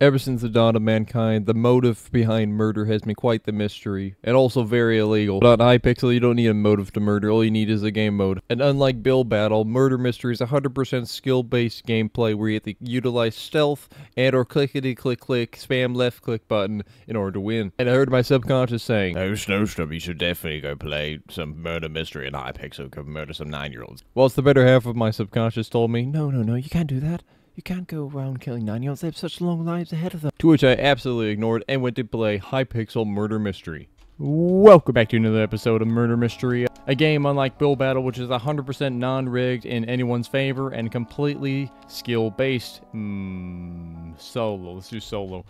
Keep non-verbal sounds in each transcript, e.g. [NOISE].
Ever since the dawn of mankind, the motive behind murder has been quite the mystery, and also very illegal. But on Hypixel, you don't need a motive to murder, all you need is a game mode. And unlike Build Battle, Murder Mystery is 100% skill-based gameplay where you have to utilize stealth and or clickety-click-click, spam left-click button in order to win. And I heard my subconscious saying, Oh, Snowstrum, you should definitely go play some Murder Mystery in Hypixel, go murder some nine-year-olds. whilst the better half of my subconscious told me, no, no, no, you can't do that. You can't go around killing nine-year-olds. They have such long lives ahead of them. To which I absolutely ignored and went to play Hypixel Murder Mystery. Welcome back to another episode of Murder Mystery, a game unlike Build Battle, which is 100% non-rigged in anyone's favor and completely skill-based. Mm, solo. Let's do solo.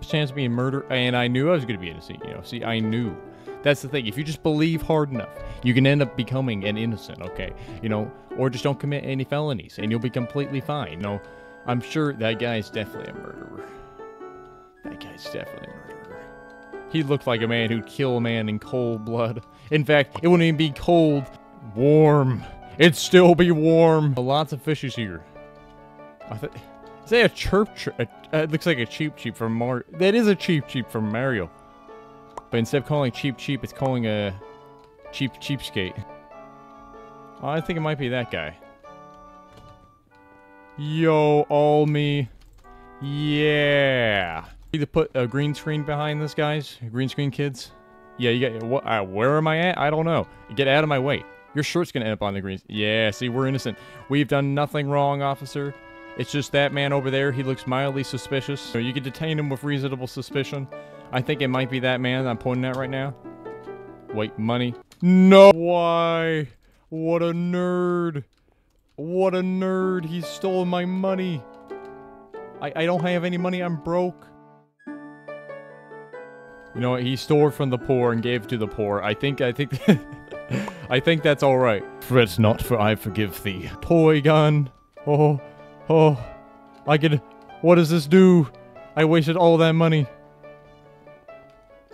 Chance of being murder, and I knew I was going to be innocent. You know, see, I knew. That's the thing. If you just believe hard enough, you can end up becoming an innocent. Okay, you know, or just don't commit any felonies, and you'll be completely fine. You know, I'm sure that guy's definitely a murderer. That guy's definitely a murderer. He looked like a man who'd kill a man in cold blood. In fact, it wouldn't even be cold, warm. It'd still be warm. Lots of fishes here. I th- is that a chirp? chirp uh, it looks like a Cheep Cheep from Mario. That is a Cheep Cheep from Mario. But instead of calling Cheep Cheep, it's calling a cheap cheapskate. Oh, I think it might be that guy. Yo, all me. Yeah. Need to put a green screen behind this, guys. Green screen kids. Yeah, you got. What? Uh, where am I at? I don't know. Get out of my way. Your shirt's gonna end up on the green. Yeah. See, we're innocent. We've done nothing wrong, officer. It's just that man over there. He looks mildly suspicious. So you can detain him with reasonable suspicion. I think it might be that man I'm pointing at right now. Wait, money. No. Why? What a nerd. What a nerd. He's stolen my money. I, I don't have any money. I'm broke. You know what? He stole from the poor and gave to the poor. I think, I think, [LAUGHS] I think that's all right. Fret not, for I forgive thee. Toy gun. Oh, oh. I could, what does this do? I wasted all that money.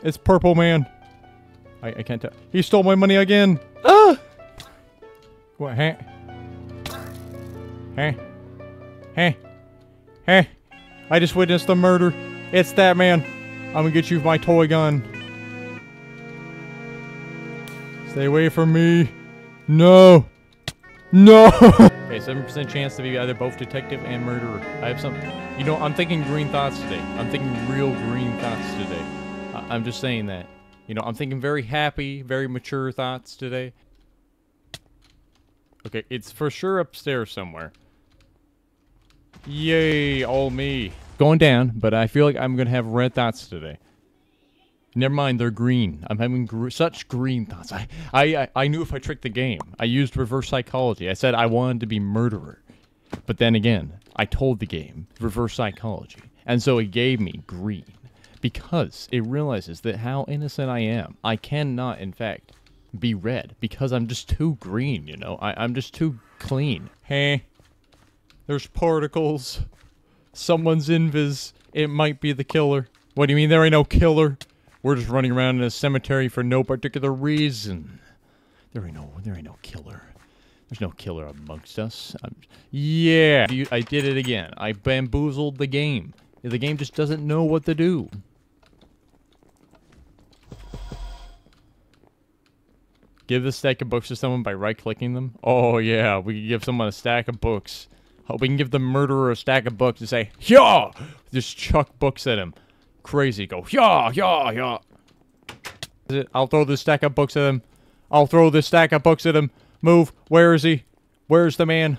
It's Purple Man. I, I can't tell. He stole my money again. Ah! What, huh? Huh? Hey. Hey. I just witnessed the murder. It's that man. I'm gonna get you my toy gun. Stay away from me. No. No. [LAUGHS] okay, 7% chance to be either both detective and murderer. I have some. You know, I'm thinking green thoughts today. I'm thinking real green thoughts today. I- I'm just saying that. You know, I'm thinking very happy, very mature thoughts today. Okay, it's for sure upstairs somewhere. Yay, all me. Going down, but I feel like I'm gonna have red thoughts today. Never mind, they're green. I'm having gr- such green thoughts. I, I, I, I knew if I tricked the game. I used reverse psychology. I said I wanted to be murderer. But then again, I told the game reverse psychology. And so it gave me green. Because it realizes that how innocent I am. I cannot, in fact, be red. Because I'm just too green, you know? I, I'm just too clean. Hey, there's particles. Someone's invis. It might be the killer. What do you mean there ain't no killer? We're just running around in a cemetery for no particular reason. There ain't no, there ain't no killer. There's no killer amongst us. I'm, yeah, you, I did it again. I bamboozled the game. The game just doesn't know what to do. Give the stack of books to someone by right-clicking them. Oh yeah, we can give someone a stack of books. Oh, we can give the murderer a stack of books and say, "Yeah!" Just chuck books at him. Crazy. Go, "Yeah, yeah, yeah." I'll throw this stack of books at him. I'll throw this stack of books at him. Move. Where is he? Where's the man?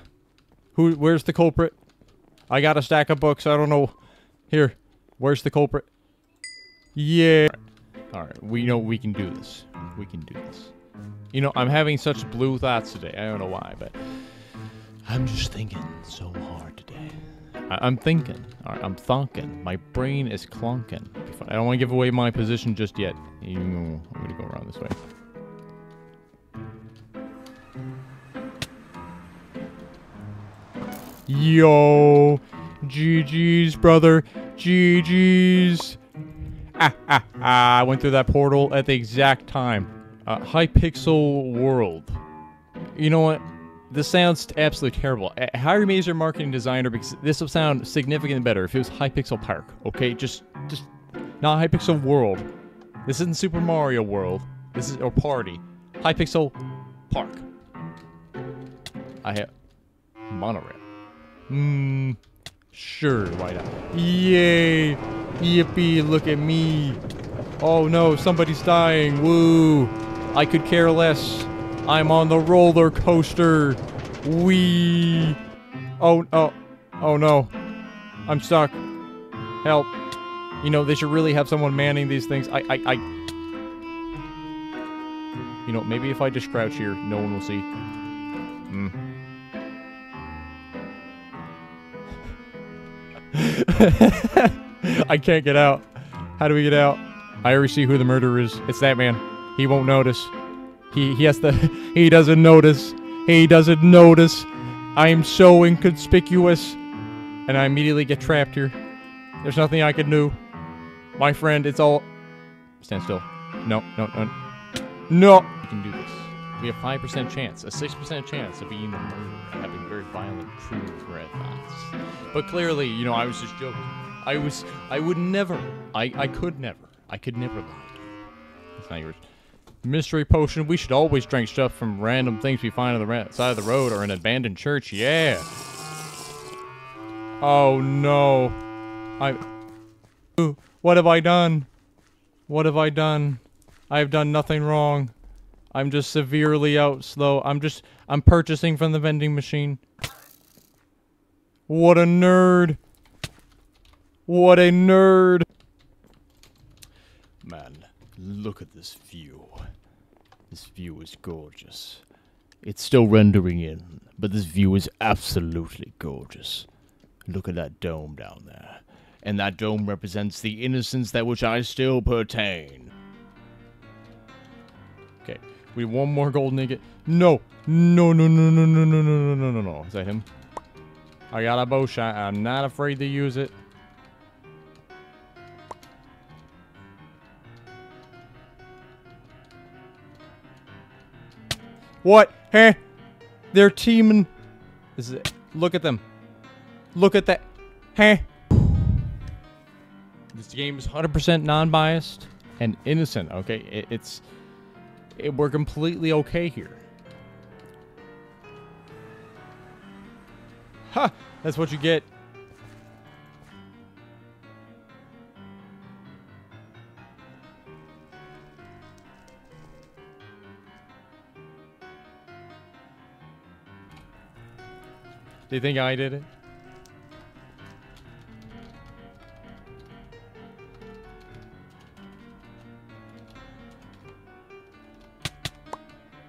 Who? Where's the culprit? I got a stack of books. I don't know. Here. Where's the culprit? Yeah. All right. We know we can do this. We can do this. You know, I'm having such blue thoughts today. I don't know why, but I'm just thinking so hard today. I- I'm thinking. I'm thonking. My brain is clunking. I don't want to give away my position just yet. I'm gonna go around this way. Yo, GG's, brother. GG's. Ah, ah, ah. I went through that portal at the exact time. Uh, Hypixel World. You know what? This sounds absolutely terrible. Hire me as your marketing designer because this will sound significantly better if it was Hypixel Park. Okay, just just not Hypixel World. This isn't Super Mario World. This is or Party. Hypixel Park. I have monorail. Hmm. Sure, why not? Yay! Yippee! Look at me! Oh no, somebody's dying! Woo! I could care less. I'm on the roller coaster. Wee. Oh, oh, oh no. I'm stuck. Help. You know, they should really have someone manning these things. I, I, I. You know, maybe if I just crouch here, no one will see. Hmm. [LAUGHS] I can't get out. How do we get out? I already see who the murderer is. It's that man. He won't notice. He he has to. [LAUGHS] He doesn't notice. He doesn't notice. I am so inconspicuous, and I immediately get trapped here. There's nothing I can do. My friend, it's all. Stand still. No, no, no. No. You can do this. We have five percent chance, a six percent chance of being the murderer, having very violent, cruel red thoughts. But clearly, you know, I was just joking. I was. I would never. I. I could never. I could never lie. It's not yours. Mystery potion. We should always drink stuff from random things we find on the side of the road or an abandoned church. Yeah. Oh no. I. What have I done? What have I done? I have done nothing wrong. I'm just severely out slow. I'm just. I'm purchasing from the vending machine. What a nerd. What a nerd. Man, look at this view. This view is gorgeous. It's still rendering in, but this view is absolutely gorgeous. Look at that dome down there. And that dome represents the innocence that which I still pertain. Okay, we one more golden nugget. No, no, no, no, no, no, no, no, no, no, no, no. Is that him? I got a bow shot. I'm not afraid to use it. What? Hey, they're teaming. This is it. Look at them. Look at that. Hey. This game is 100% non-biased and innocent. Okay, it, it's it, we're completely okay here. Ha! That's what you get. Do you think I did it?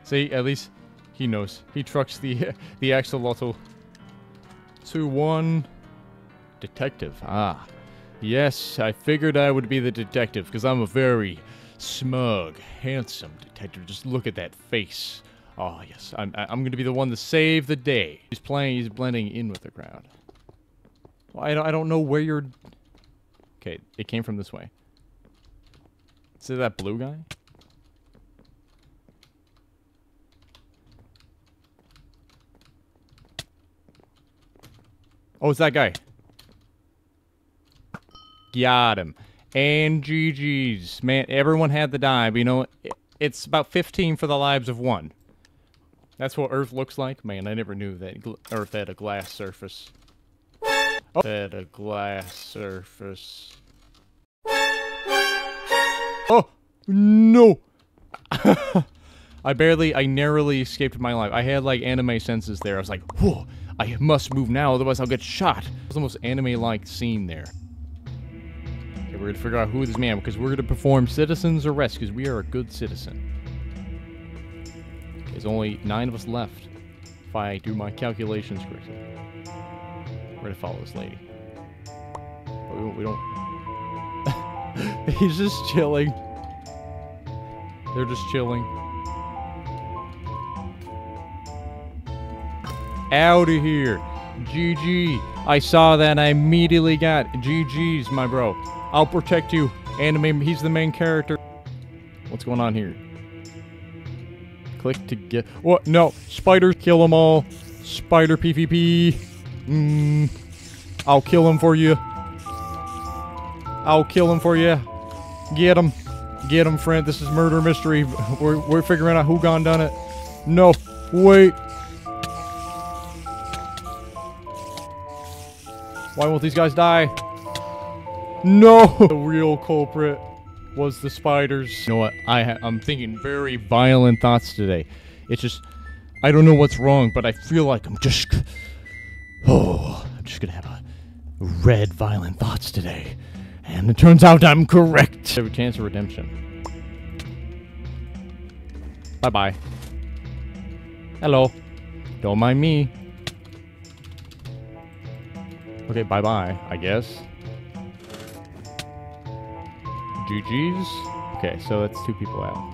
See, at least he knows. He trucks the [LAUGHS] the axolotl. Two one. Detective. Ah, yes. I figured I would be the detective because I'm a very smug, handsome detective. Just look at that face. Oh yes, I'm I'm gonna be the one to save the day. He's playing. He's blending in with the crowd. Well, I don't, I don't know where you're. Okay, it came from this way. Is it that blue guy? Oh, it's that guy. Got him. And GG's. Man, everyone had to die, but you know, it's about 15 for the lives of one. That's what Earth looks like? Man, I never knew that Earth had a glass surface. Oh. Had a glass surface. Oh! No! [LAUGHS] I barely, I narrowly escaped my life. I had like anime senses there. I was like, whoa, I must move now, otherwise I'll get shot. It was the most anime-like scene there. Okay, we're gonna figure out who this man, because we're gonna perform citizen's arrest, because we are a good citizen. There's only nine of us left, if I do my calculations correctly. We're gonna follow this lady. But we don't, we don't... [LAUGHS] He's just chilling. They're just chilling. Out of here. GG. I saw that and I immediately got GG's, my bro. I'll protect you. Anime, he's the main character. What's going on here? Click to get. What? No. Spiders, kill them all. Spider PvP. Mm. I'll kill him for you. I'll kill him for you. Get him. Get him, friend. This is murder mystery. We're, we're figuring out who gone done it. No. Wait. Why won't these guys die? No! [LAUGHS] The real culprit was the spiders. You know what? I ha I'm thinking very violent thoughts today. It's just, I don't know what's wrong, but I feel like I'm just, oh, I'm just gonna have a red violent thoughts today. And it turns out I'm correct. A chance of redemption. Bye-bye. Hello. Don't mind me. Okay, bye-bye, I guess. GG's. Okay, so that's two people out.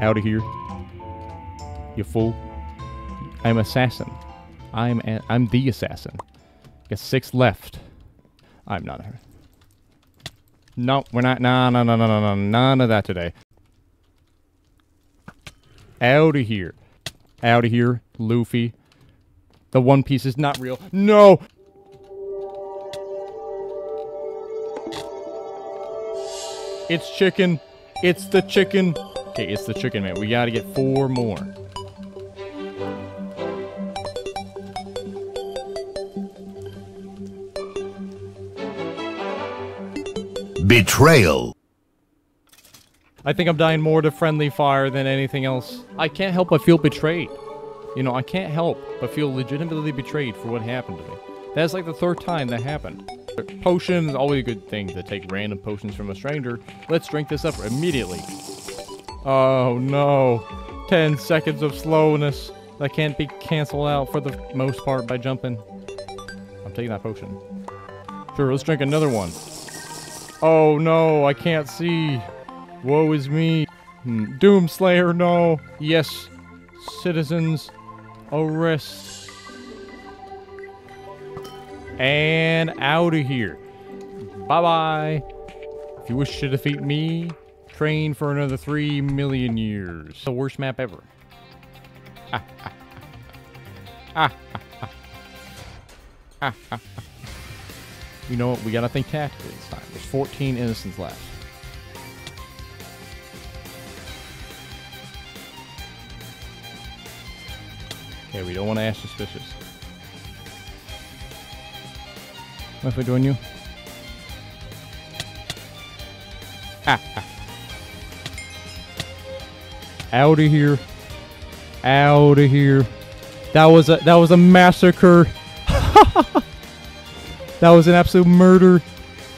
Out of here. You fool. I'm assassin. I'm a I'm the assassin. Got six left. I'm not a... No, we're not. No, no, no, no, no, no. None of that today. Out of here. Out of here, Luffy. The One Piece is not real. No! It's chicken. It's the chicken. Okay, it's the chicken, man. We gotta get four more. Betrayal. I think I'm dying more to friendly fire than anything else. I can't help but feel betrayed. You know, I can't help but feel legitimately betrayed for what happened to me. That's like the third time that happened. Potion is always a good thing to take random potions from a stranger. Let's drink this up immediately. Oh no. 10 seconds of slowness that can't be canceled out for the most part by jumping. I'm taking that potion. Sure, let's drink another one. Oh no, I can't see. Woe is me. Hmm. Doomslayer, no. Yes. Citizens, arrest. And out of here. Bye-bye. If you wish to defeat me, train for another three million years. The worst map ever. [LAUGHS] you know what? We gotta think tactically this time. There's 14 innocents left. Okay, we don't want to act suspicious. What if I join you? Ah. [LAUGHS] Out of here. Out of here. That was a that was a massacre. [LAUGHS] that was an absolute murder.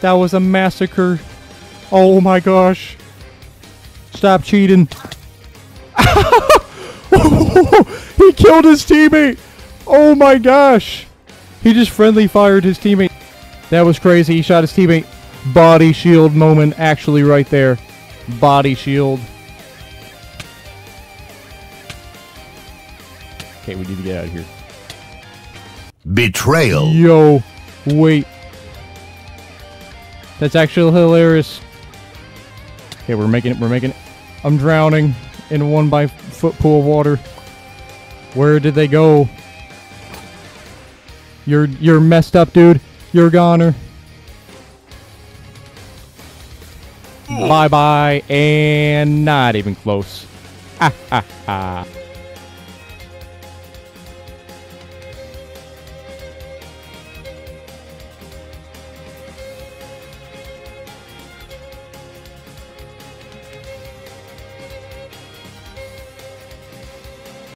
That was a massacre. Oh my gosh. Stop cheating. [LAUGHS] he killed his teammate. Oh my gosh. He just friendly fired his teammate. That was crazy. He shot his teammate. Body shield moment actually right there. Body shield. Okay, we need to get out of here. Betrayal. Yo, wait. That's actually hilarious. Okay, we're making it. We're making it. I'm drowning in a one by foot pool of water. Where did they go? You're you're messed up, dude. You're a goner. Bye bye, and not even close. Ha ha ha.